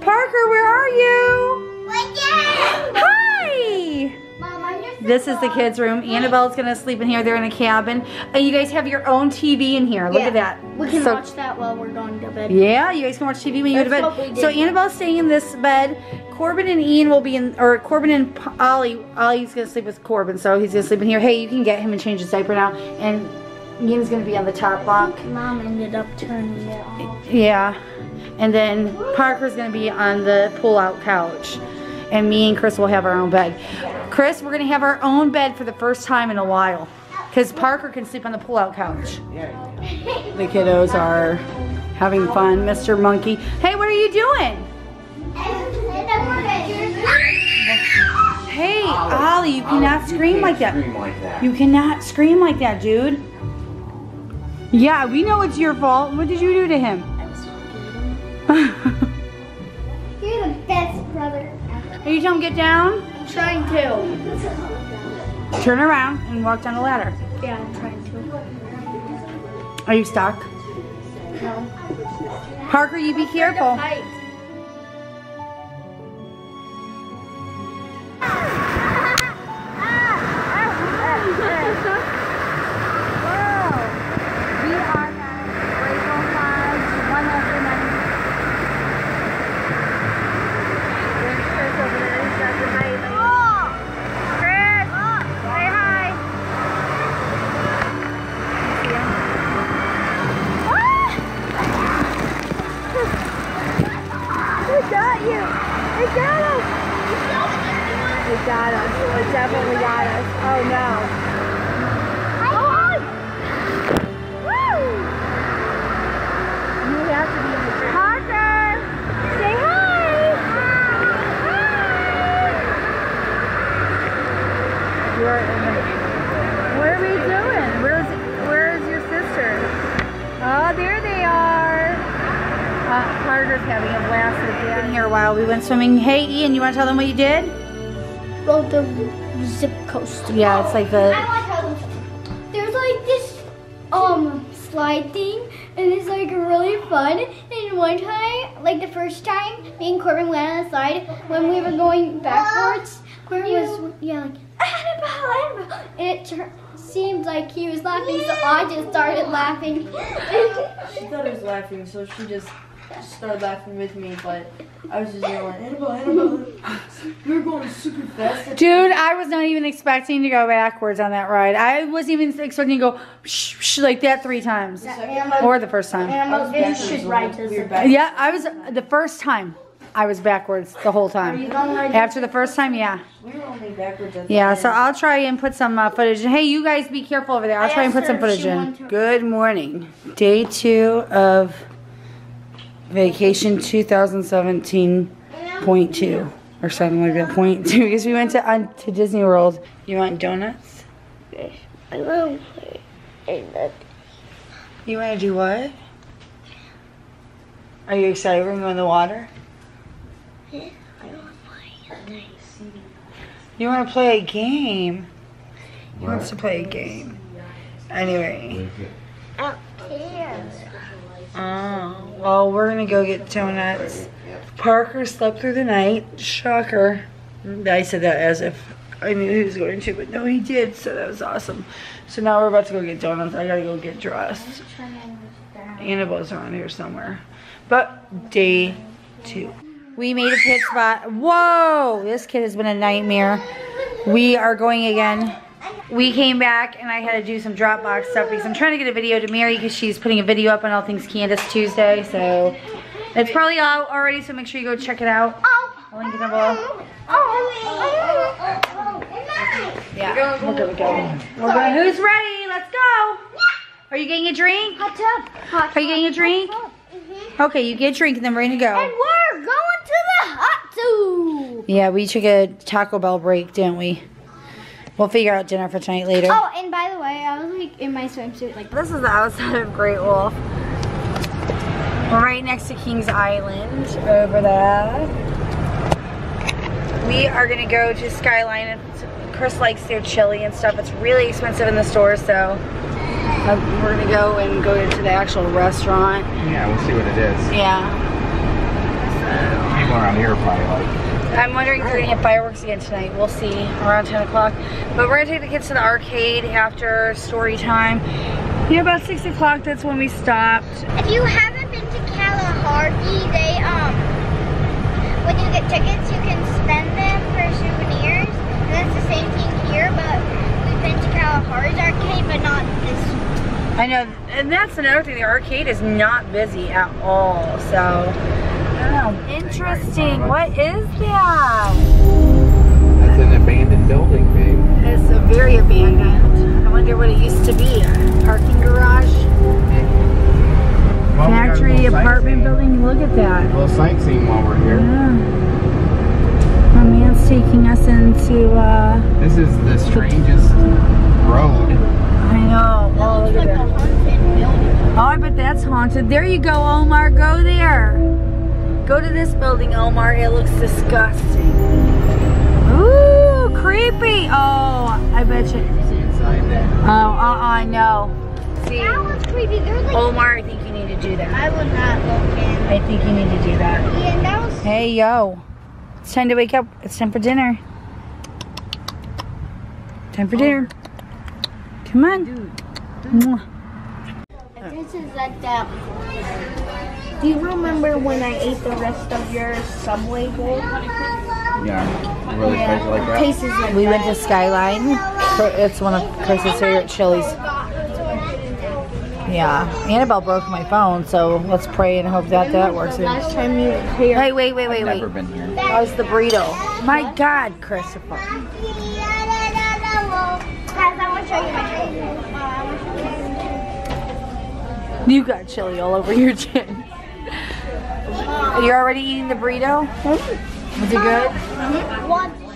Parker, where are you? Hi! This is the kids' room. Annabelle's gonna sleep in here. They're in a cabin. And you guys have your own TV in here. Look Yeah. at that. We can So- watch that while we're going to bed. Yeah, you guys can watch TV when you go to bed. So. Annabelle's staying in this bed. Corbin and Ian will be in, or Corbin and Ollie. Ollie's gonna sleep with Corbin, so he's gonna sleep in here. Hey, you can get him and change his diaper now. And Ian's gonna be on the top bunk. Mom ended up turning it off. Yeah. And then Parker's gonna be on the pull-out couch. And me and Chris will have our own bed. Chris, we're gonna have our own bed for the first time in a while. Because Parker can sleep on the pull-out couch. The kiddos are having fun. Mr. Monkey. Hey, what are you doing? Hey, Ollie, you cannot scream like that. Scream like that. You cannot scream like that, dude. Yeah, we know it's your fault. What did you do to him? You're the best brother ever. Are you telling him get down? I'm trying to. Turn around and walk down the ladder. Yeah, I'm trying to. Are you stuck? No. Parker, you be careful. It got us. It got us. It definitely got us. Oh no. Parker's having a blast with Dad. Been here a while. We went swimming. Hey, Ian, you want to tell them what you did? Well, the zip coaster. Yeah, it's like the. I want to tell them. There's like this um slide thing, and it's like really fun. And one time, like the first time, me and Corbin went on the slide when we were going backwards. Corbin was yeah like Annabelle, Annabelle, and it tur- seemed like he was laughing, so I just started laughing. She thought I was laughing, so she just started laughing with me, but I was just yelling, Annabelle, Annabelle. We were going super fast. Dude, I was not even expecting to go backwards on that ride. I wasn't even expecting to go shh, shh, like that three times. Or the first time. Annabelle, you should ride to We were zip. back. Yeah, I was the first time. I was backwards the whole time. After the first time, yeah. We were only backwards at the Yeah, end. so I'll try and put some uh, footage. Hey, you guys be careful over there. I'll I try and put some footage in. Good morning. Day two of vacation 2017.2 or something like that. Point two because we went to on, to Disney World. You want donuts? I will play. You want to do what? Are you excited we're going to go in the water? You want to play a game? He wants to play a game. Anyway. Oh, well, we're to go get donuts. Parker slept through the night. Shocker. I said that as if I knew he was going to, but no, he did, so that was awesome. So now we're about to go get donuts. I gotta go get dressed. Annabelle's around here somewhere. But day two. We made a pit spot. Whoa! This kid has been a nightmare. We are going again. We came back and I had to do some Dropbox stuff because I'm trying to get a video to Mary because she's putting a video up on All Things Candice Tuesday. So it's probably out already, so make sure you go check it out. I'll link it in below. Yeah, we're gonna go. We're going. Who's ready? Let's go. Are you getting a drink? Hot tub. Hot Are you getting a drink? Okay, you get a drink and then we're gonna go. And we're going to the hot tub. Yeah, we took a Taco Bell break, didn't we? We'll figure out dinner for tonight later. Oh, and by the way, I was like in my swimsuit, like This is the outside of Great Wolf. We're right next to Kings Island over there. We are gonna go to Skyline. Chris likes their chili and stuff. It's really expensive in the store, so uh, we're gonna go and go to the actual restaurant. Yeah, we'll see what it is. Yeah. People around here probably like. I'm wondering if we're gonna have fireworks again tonight. We'll see around 10 o'clock. But we're gonna take the kids to the arcade after story time. Yeah, about six o'clock, that's when we stopped. If you haven't been to Kalahari, they um when you get tickets you can spend them for souvenirs. And that's the same thing here, but we've been to Kalahari's arcade but not this I know, and that's another thing, the arcade is not busy at all, so. I. Interesting, what is that? That's an abandoned building, babe. It's a very abandoned. I wonder what it used to be, a parking garage? Well, we got a Factory, apartment building, look at that. A little sightseeing while we're here. Yeah. My man's taking us into, uh, This is the strangest road. I know. Oh, look at that. Oh, I bet that's haunted. There you go, Omar. Go there. Go to this building, Omar. It looks disgusting. Ooh, creepy. Oh, I bet you. See inside there. Oh, uh-uh, no. See, That was creepy. There's like Omar, I think you need to do that. I would not look in. I think you need to do that. Yeah, that was Hey, yo. It's time to wake up. It's time for dinner. Time for dinner. Come on. Mwah. This is like that. Do you remember when I ate the rest of your Subway bowl? Yeah, really crazy like that. Tastes like We went to Skyline. It's one of Chris's favorite chilies. Yeah. Annabelle broke my phone, so let's pray and hope that that works. Last time you were here. Wait, wait, wait, wait, Never wait. been here. That was the burrito. My God, Christopher. Guys, I'm gonna show you my face. I'm gonna show you. You got chili all over your chin. You're already eating the burrito? Mm-hmm. Is it good? Mm-hmm. Mm-hmm. Want